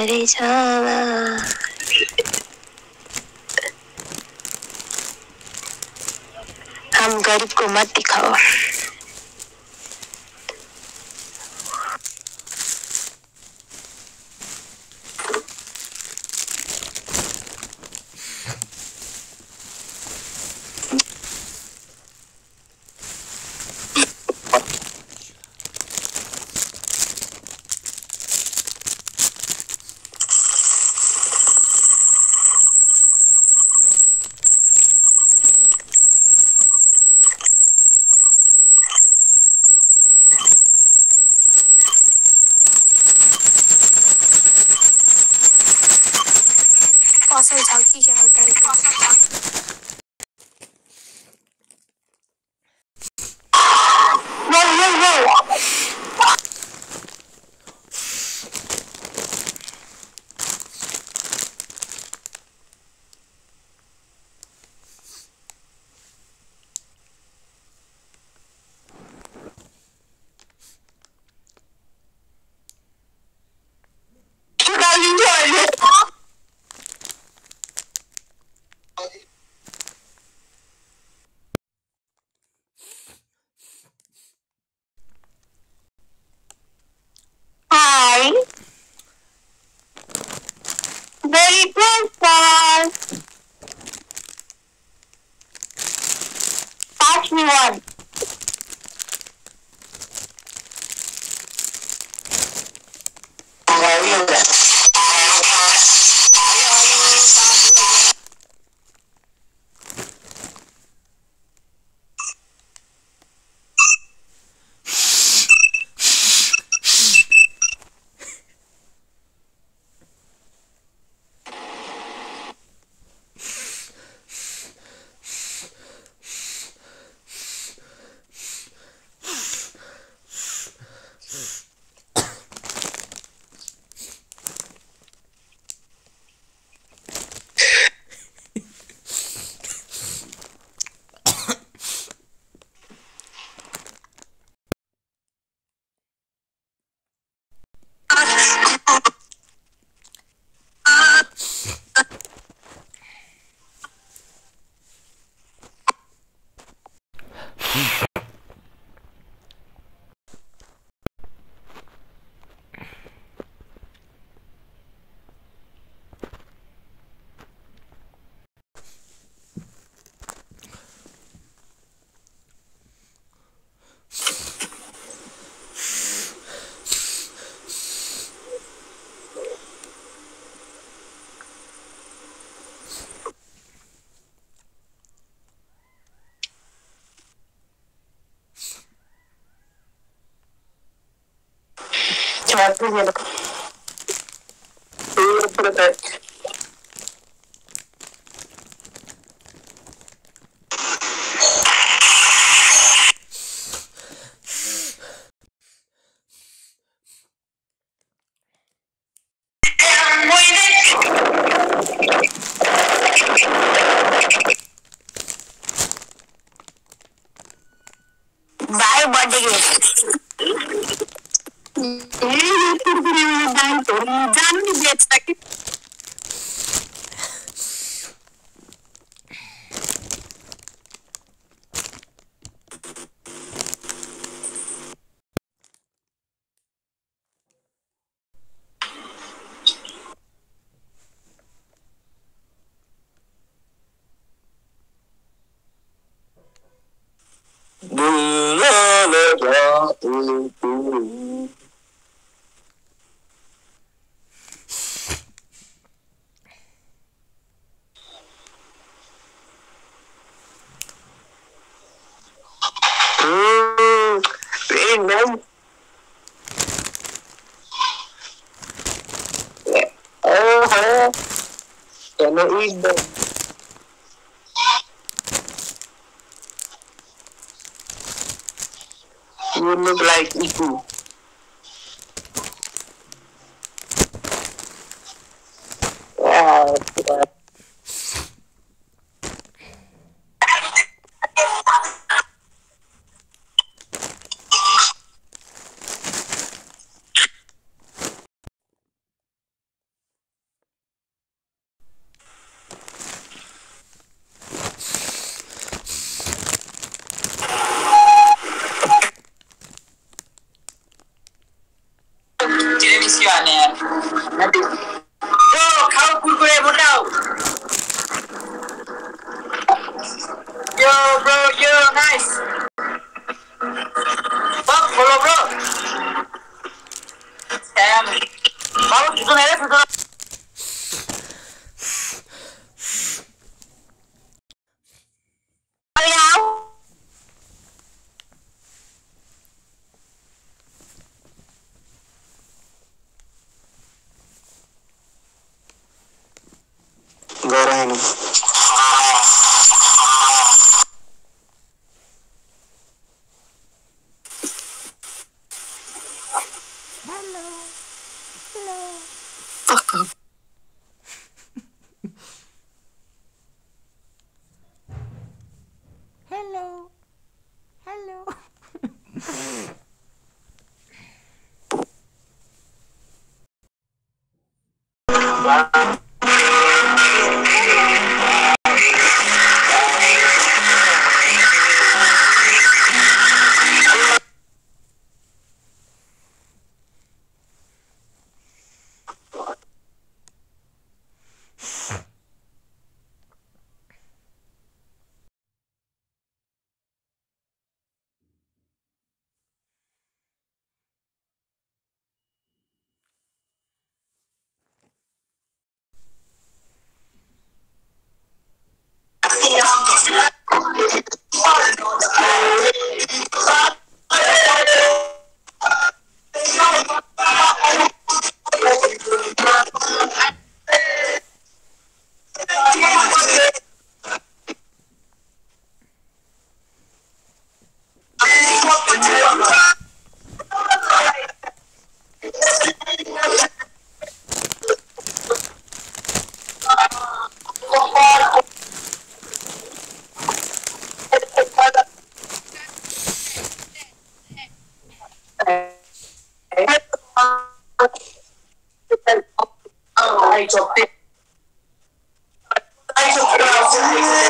Fridays are chat window. You look like Iku. Guarani. Yeah.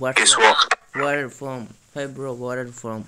What's Guess what? Water from. Hey bro, water from.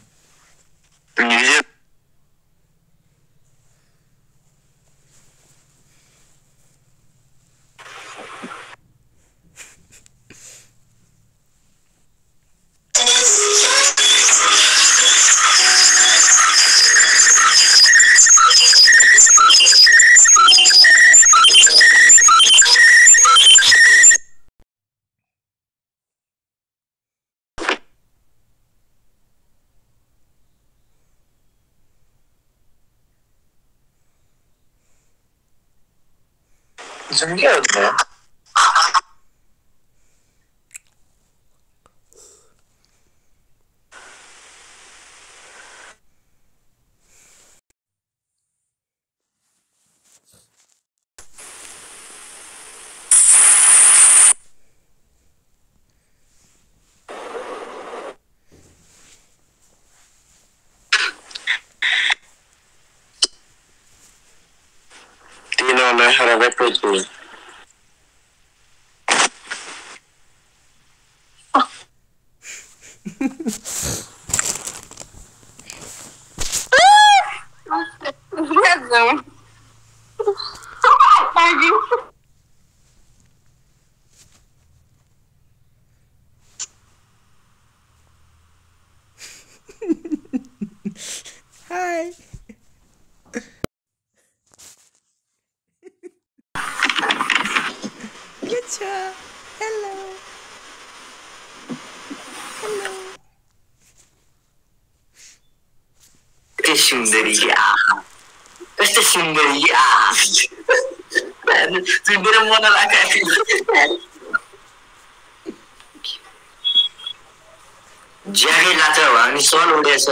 जा लाग्छ हामी सल हुँदैछ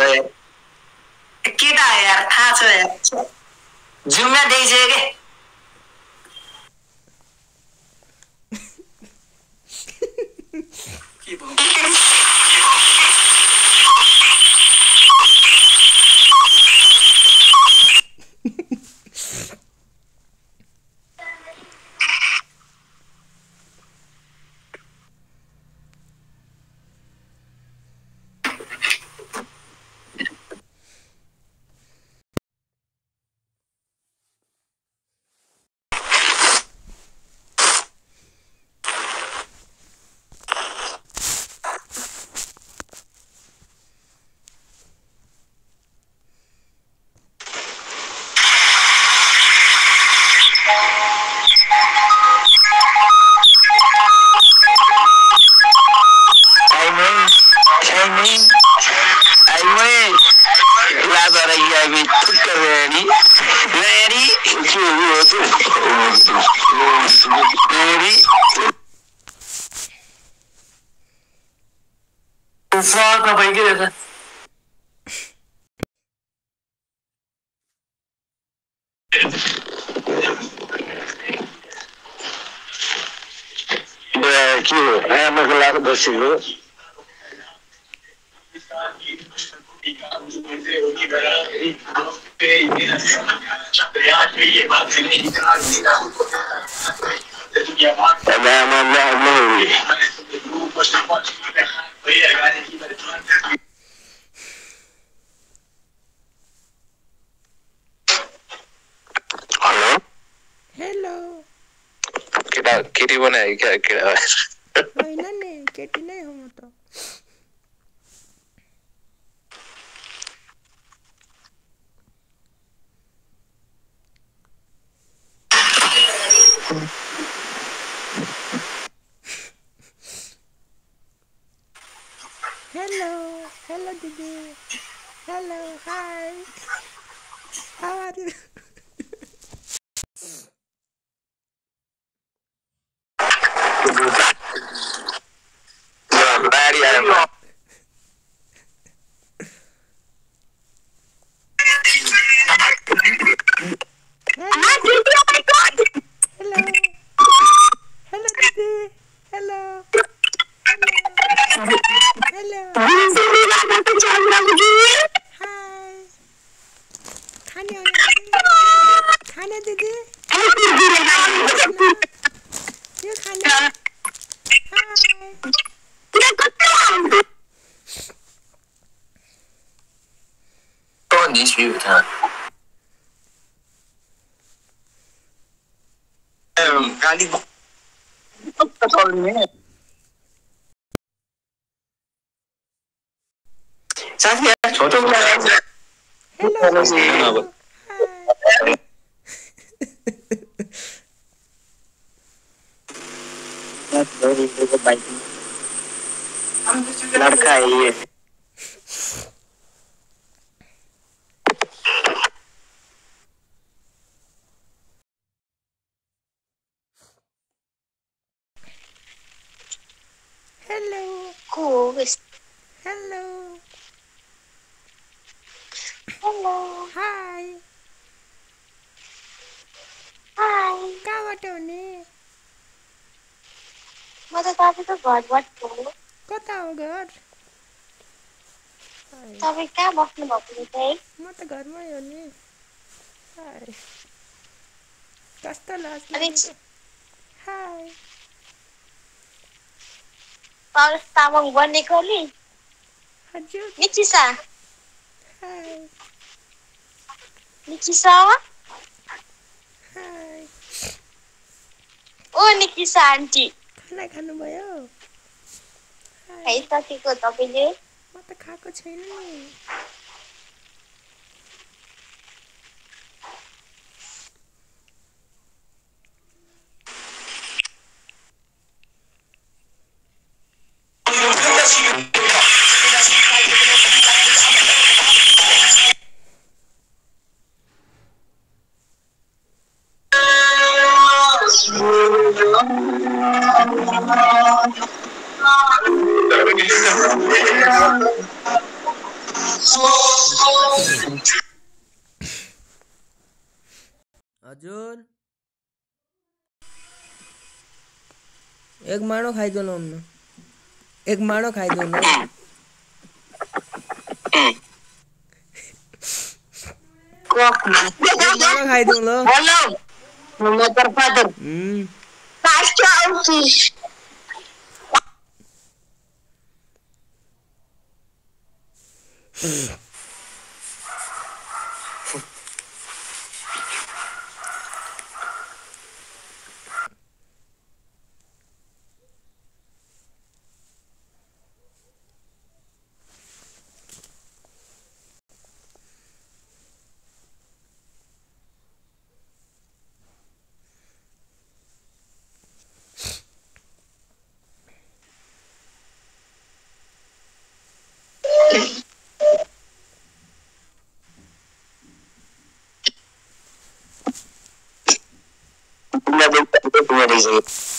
Europe otário. was a mm-hmm. घरबाट हो कता हो घर तपाईँ कहाँ बस्नु भएको चाहिँ म त घरमै हो नि कस्तो अनि हाय पारस तामाङ बनेको नि हजुर निचिसा हाय निचिसा हाय ओ निकिसा आन्टी खाना खानुभयो खाइसकेको तपाईँले म त खाएको छैन नि માણો ખાઈ દો અમને એક માળો ખાઈ દો માળો ખાઈ ગયેલો હમ Mm. already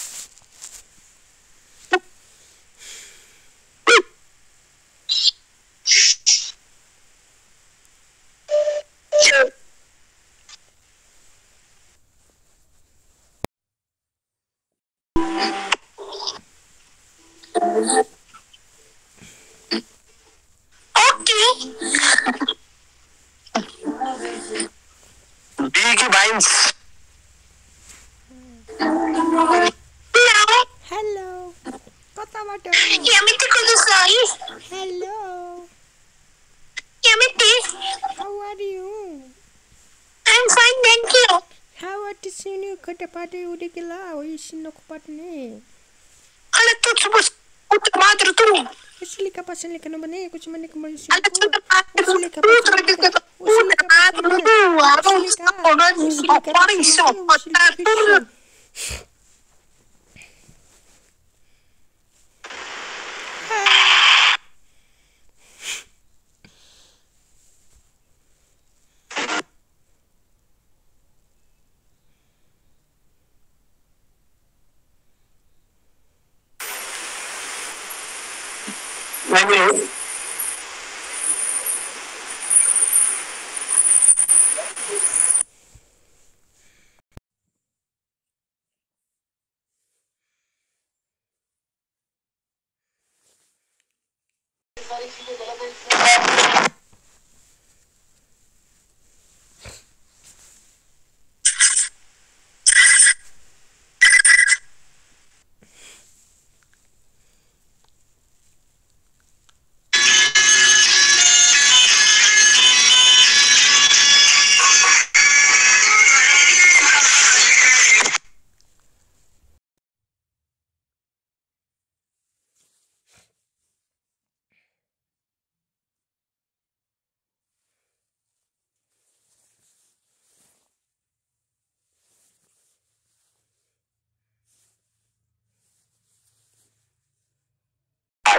What are you so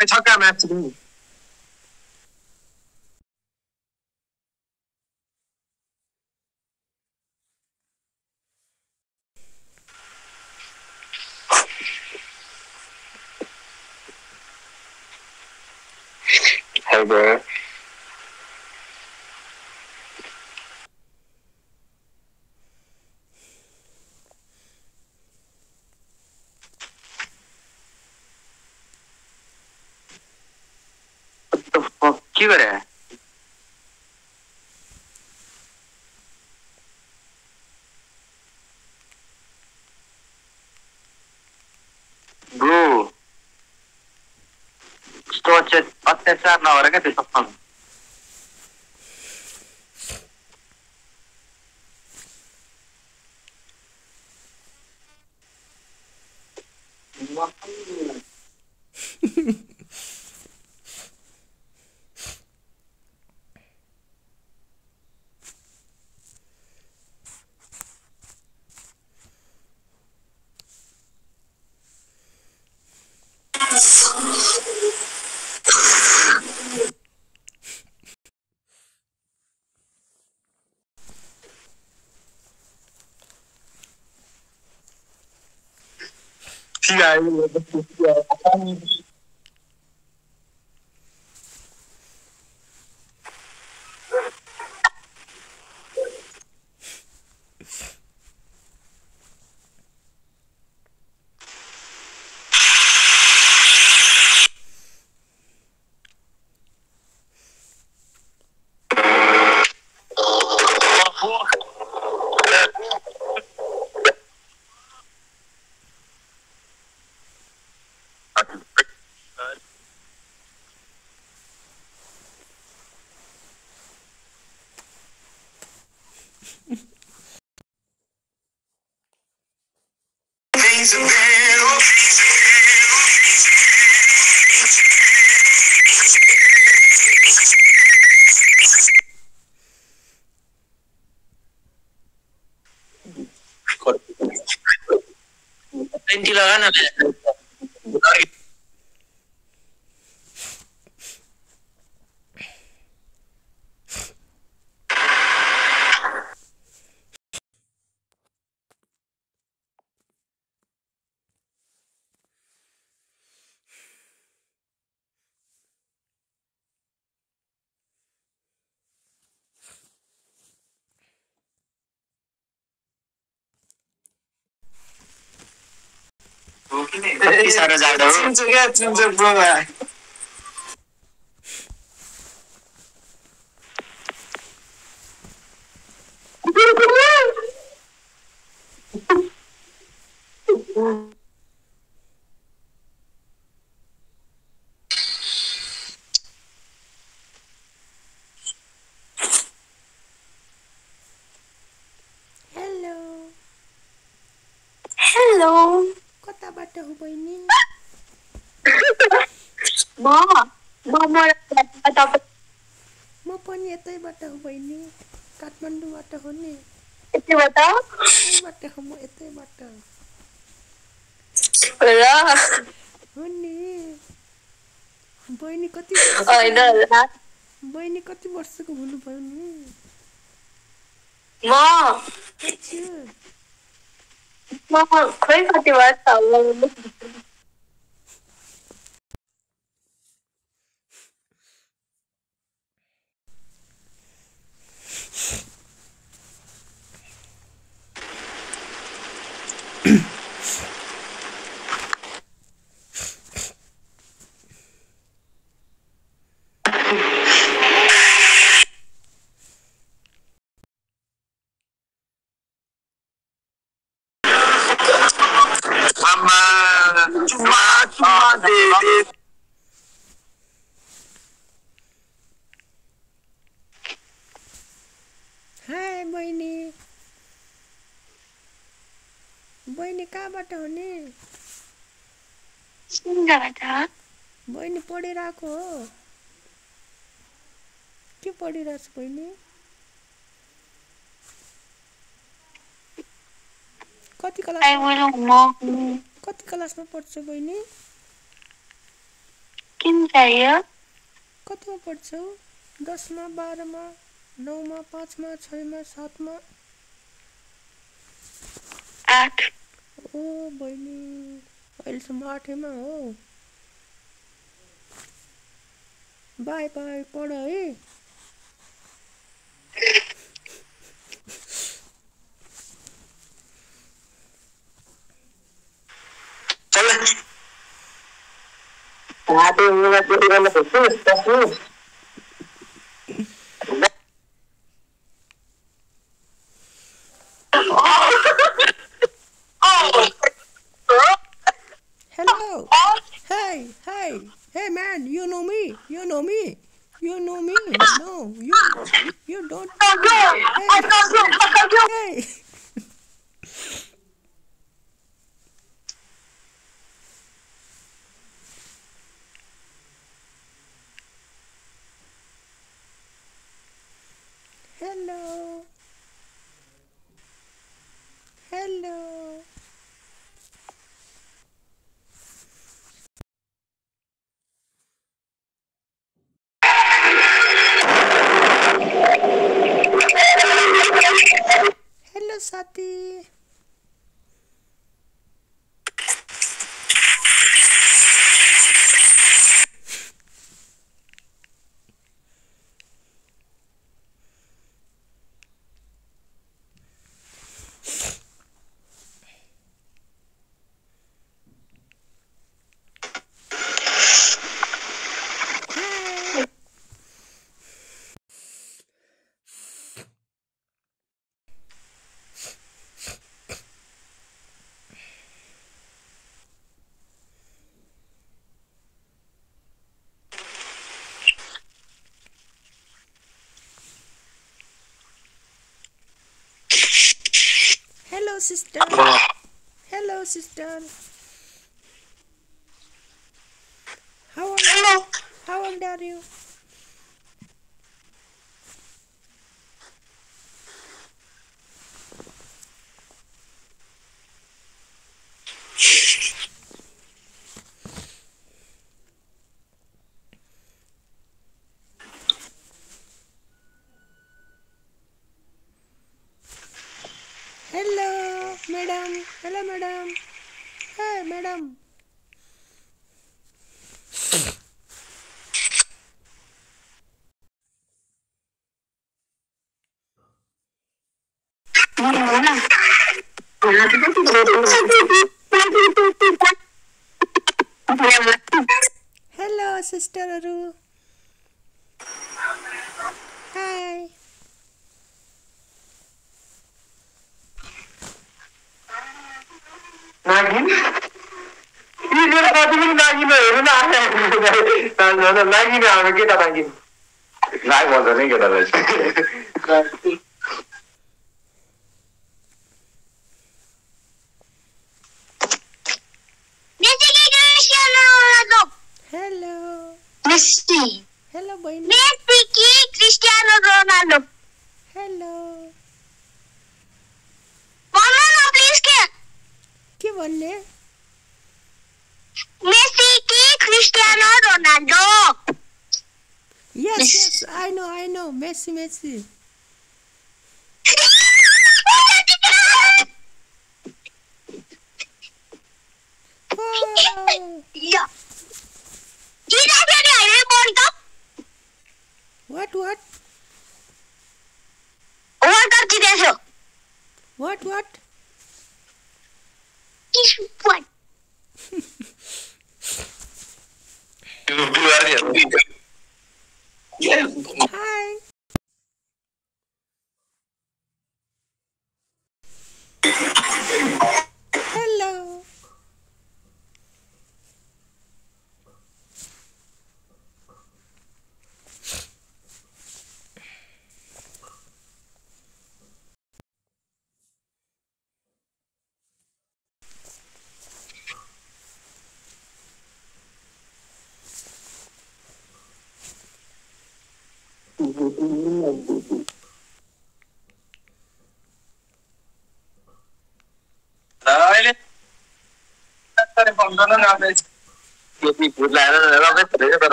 I talk about math to me. 그 래. bro. Sto accettando ora che ti sto facendo. Grazie. साह्रो जाडो हो चिन्छ क्या चिन्छ ब्रोमा हेलो हेलो कताबाट हो बहिनी म म मबाट तपाईँ म पनि यतैबाट हो बहिनी? काठमाडौँबाट हो नि। यतिबाट? हो म यतैबाट। हो नि। बहिनी कति बहिनी कति वर्षको हुनुभयो नि? म? खोइ कति वर्ष आमा चुम्मा चुम्मा दे दे हाई बहिनी। बहिनी कहाँबाट हो नि बहिनी पढिरहेको हो। के पढिरहेको छ बहिनी कति I क्लास कति क्लासमा पढ्छौ बहिनी? किन चाहियो। कतिमा पढ्छौ? दसमा बाह्रमा नौमा पाँचमा छैमा सातमा? आठ। ओ बहिनी अहिलेसम्म आठैमा हो? बाई बाई पढ है। Hello. Hey, hey, hey, man. You know me. You know me. You know me. No, you, you don't. Hey. Hello. Sister. Hello, sister. How old, how old are you? न नाइकी नै आएको के त Nike Naik भन्छ नि केटालाई しめし。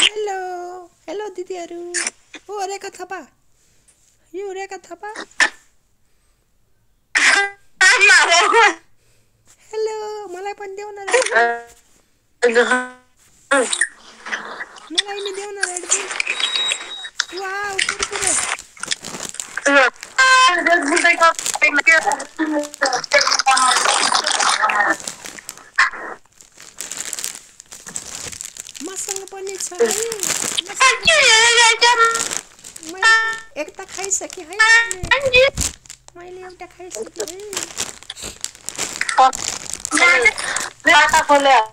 हेलो हेलो दिदीहरू ओ रेखा थापा यो रेखा थापा हेलो मलाई पनि देऊ न hole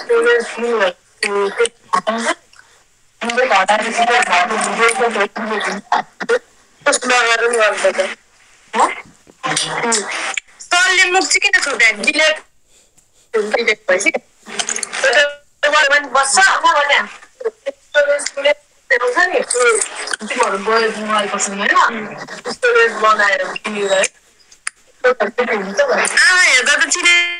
students feel like to take उनके ऑर्डर किसी का बात वीडियो को देखने में उसमें और नहीं और देते हैं तोले मुक्ति किन कुरा ज़िले उनके देख पैसे तो तुम्हारे मन बस ना बने स्टूडेंट्स के लिए तेरे से नहीं तुम्हारे बॉय तुम्हारे पसंद है ना स्टूडेंट्स बनाए रखी है तो करते हैं तो हाँ यार तो चीज़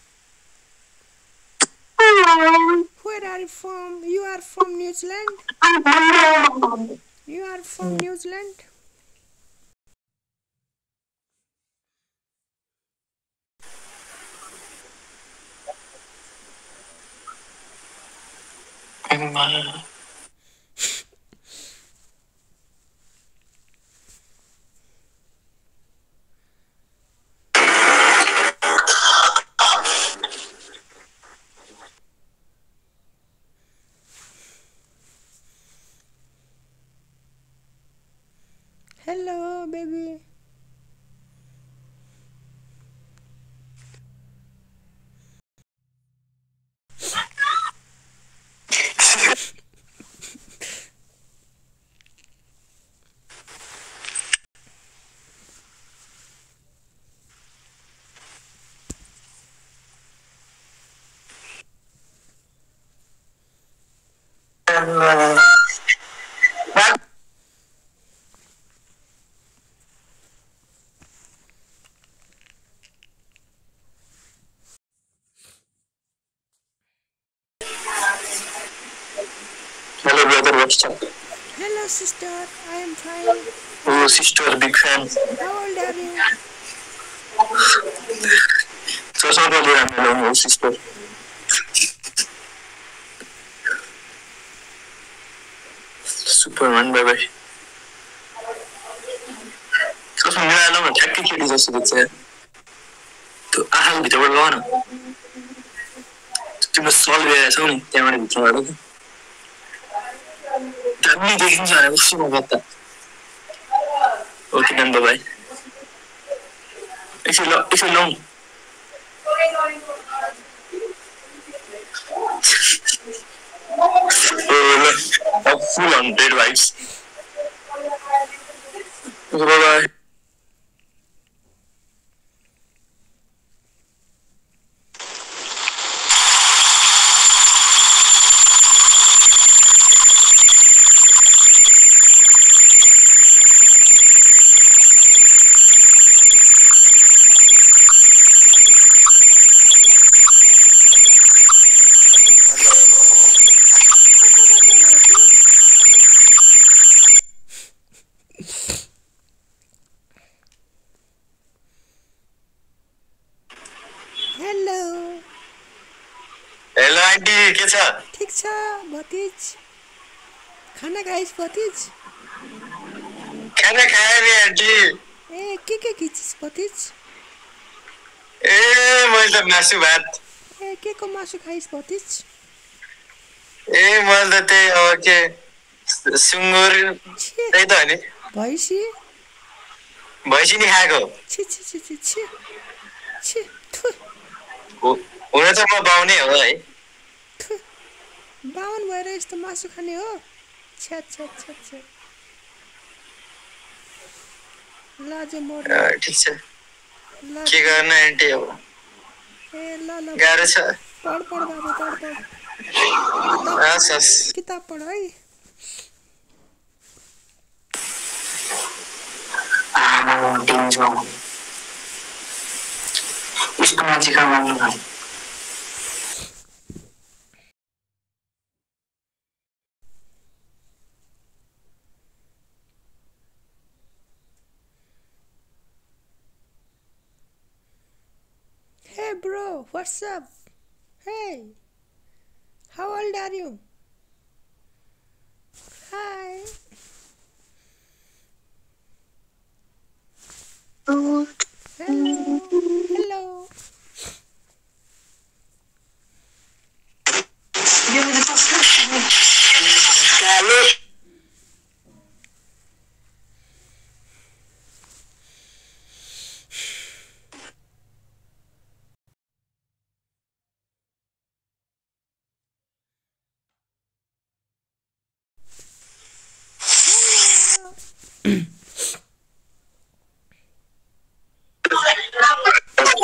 Where are you from? You are from New Zealand? You are from New Zealand? Hello, brother. What's up? Hello, sister. I am fine. Oh, sister, big fan. How old are you? So, so, brother, I'm alone. Oh, sister. Superman, bye bye. شوف من انا لو متاكد كده اذا صدقت اهم بتقول له انا تكتب السؤال يا توني تعمل بتقول له تعمل دي انت انا بخشي ما بطلت اوكي باي باي ايش اللون ايش اللون Oh, look. of full on dead rice. Bye bye. भतिज खाना खाएँ नि aunty ए के के खिचिस् भतिज ए मैले त मासु भात ए के को मासु खाइस् भतिज ए मैले त त्यही अब के सुँगुर त्यही त हो नि भैँसी भैँसी नि खाएको छि छि छि छि छि छि हुन त म बाउने हो है बाहुन भएर यस्तो मासु खाने हो अच्छा अच्छा अच्छा अच्छा। लाजे मोड़ हाँ, ठीक से की करना है एंटी अब? ए ला ला। ग्यारह से पढ़ पढ़ बाबू पढ़ पढ़। हाँ सस। किताब पढ़ भाई आ हाँ, टीम जो इसको मत सिखा मांगो भाई what's up? Hey, how old are you? Hi. Hello. Hello.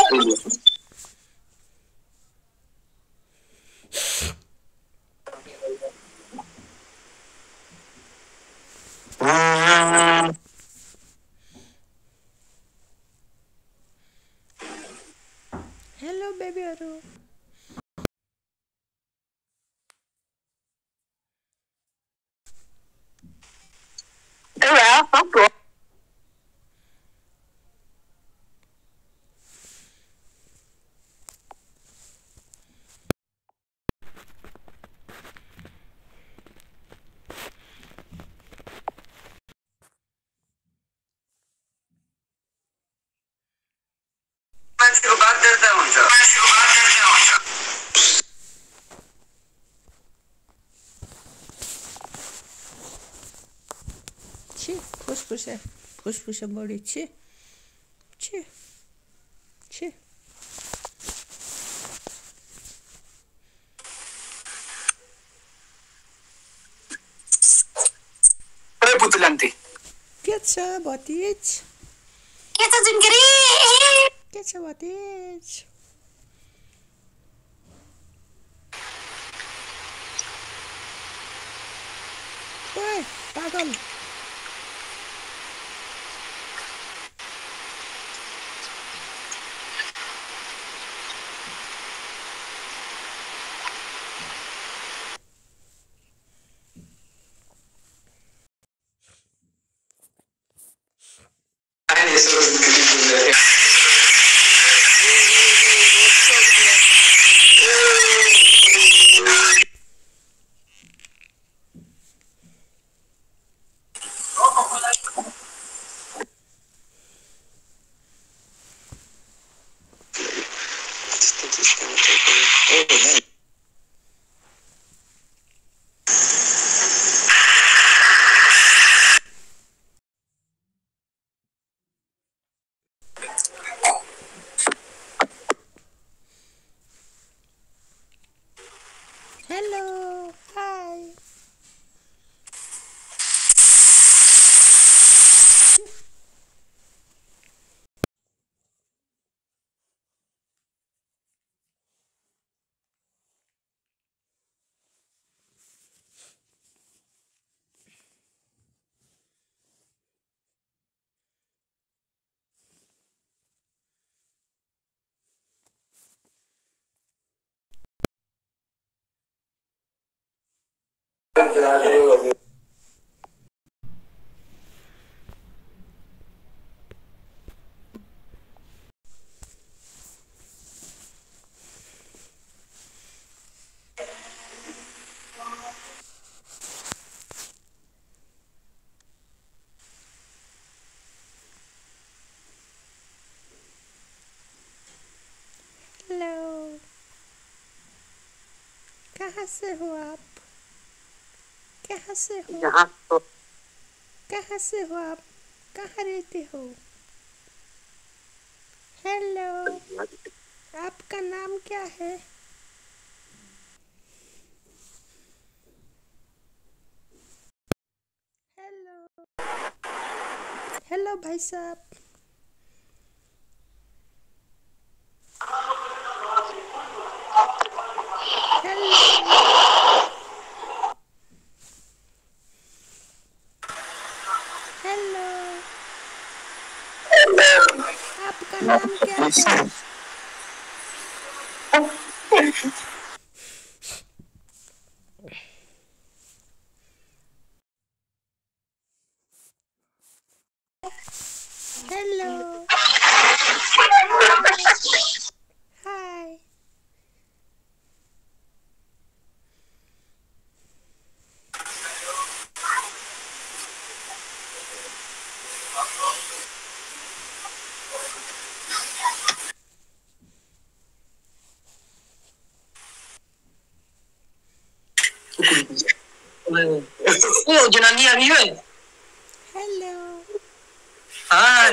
Привет. फुसफुसे के छ भतिज? के छ जिन्केरी? के छ भतिज? ओए पागल। Hello. 它还适合啊。कहाँ से हो? यहाँ तो कहाँ से हो आप? कहाँ रहते हो? हेलो आपका नाम क्या है? हेलो हेलो भाई साहब। आगी आगी हेलो हाँ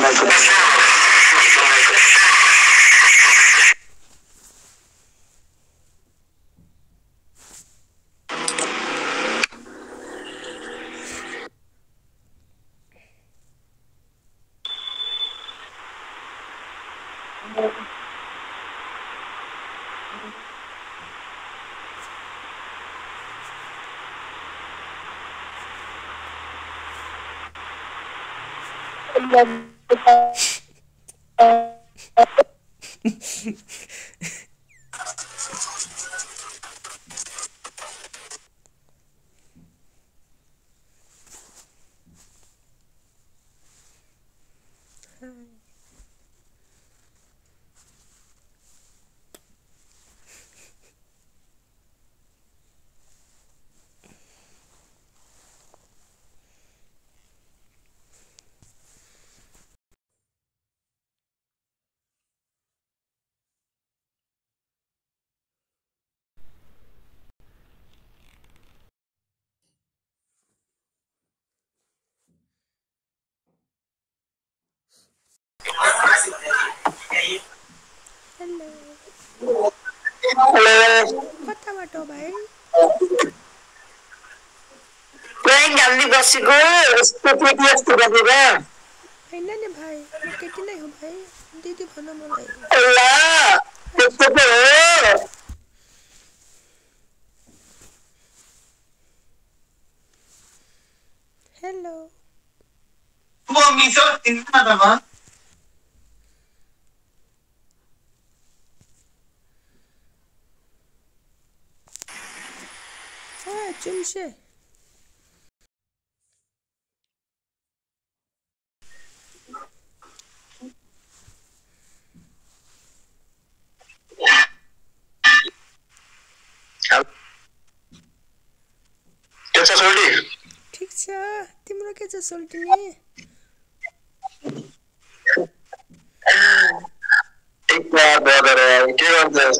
hôm nay cũng Thank you. Thank you. কথা ভাই Kaya nga li ba siguro, stupidness di ba di ba? Ay na niya bhai, makiti na yung bhai, hindi di ba naman ay. Ala, gusto ko eh. Hello. Mo, miso, hindi na naman. Ah. सोल्टी ठिक छ तिम्रो के छ सोल्टिनी के गर्दैछ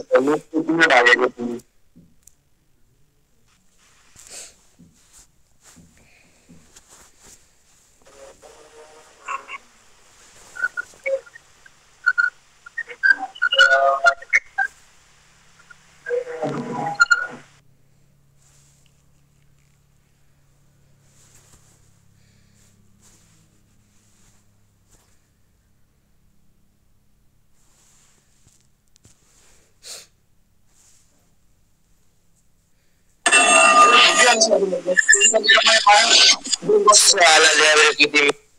Thank you, Dave.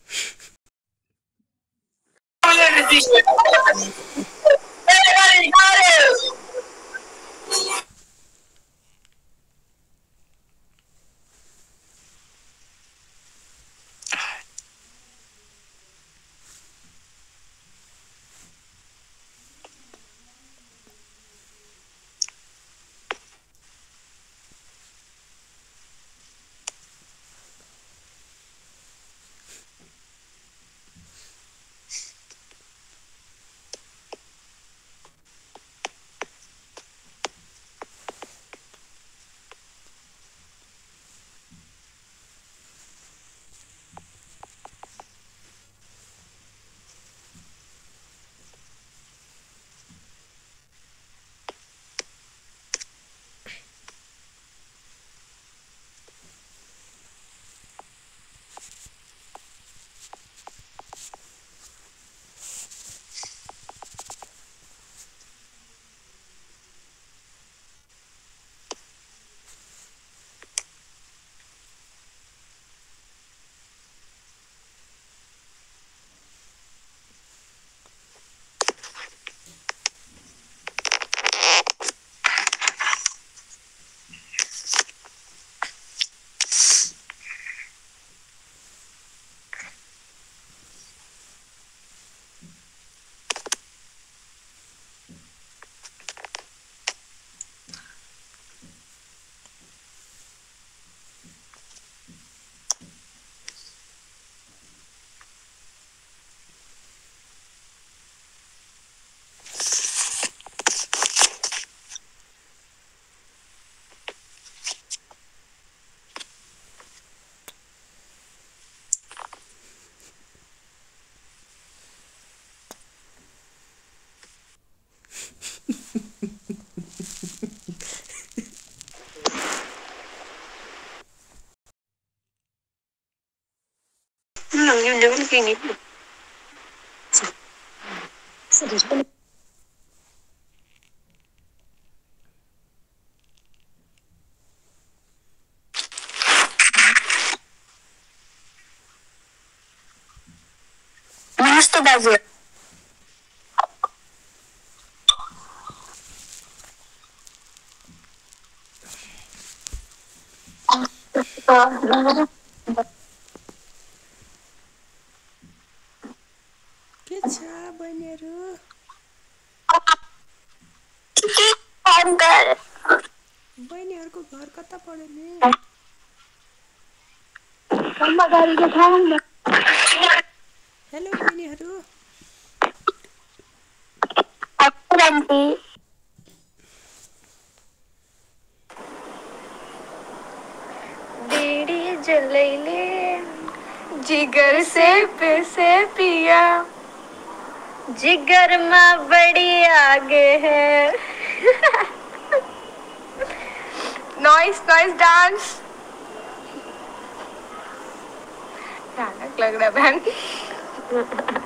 Leontini. Ministro da Vila. Uh, hello बहिनीहरू बीड़ी जलैले जिगर से पैसे पिया। जिगर में बड़ी आगे है। नॉइस नॉइस डांस लग रहा है बहन।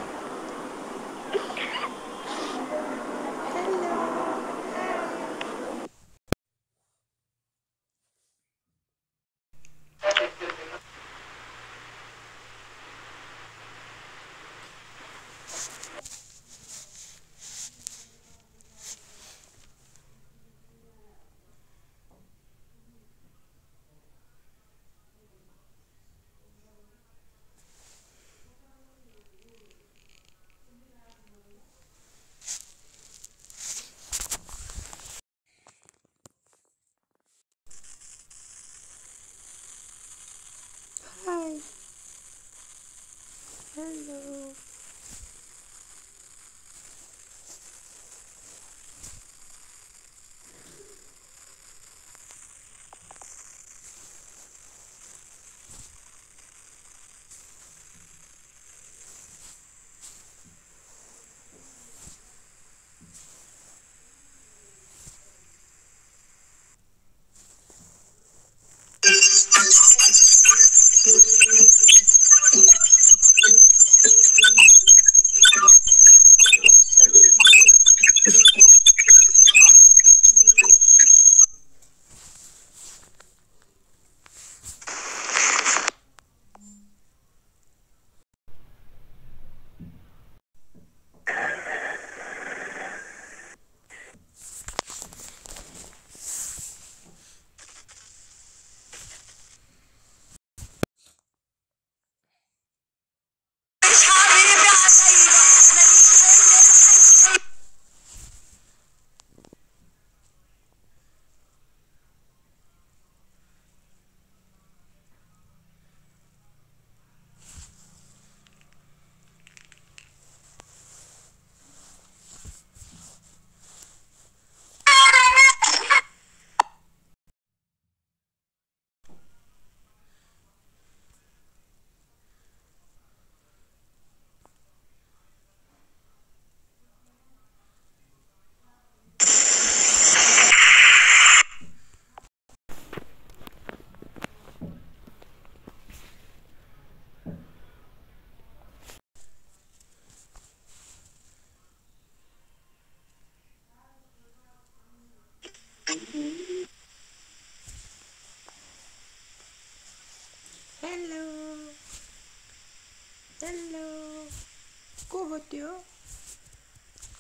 हो त्यो?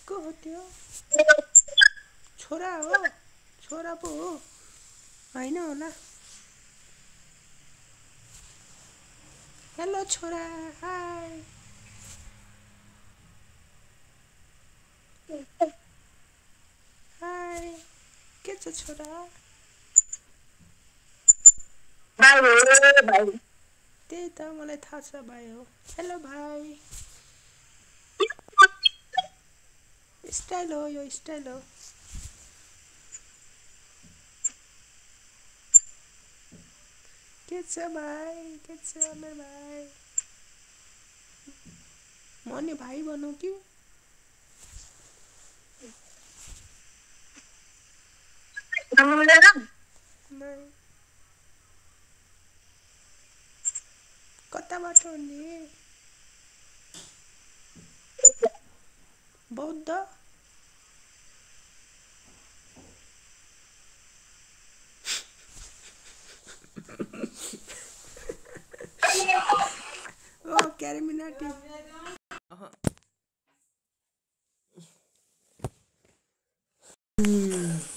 को हो त्यो? छोरा हो। छोरा पो हो। होइन होला। हेलो छोरा हाई। हाई। के छ छोरा? त्यही त मलाई थाहा छ भाइ हो। हेलो भाइ। स्टाइल हो यो स्टाइल हो के छ भाइ के छ मेरो भाइ म नि भाइ भनौँ कि कताबाट नि Oh, Caraminati. Uh-huh. Mm.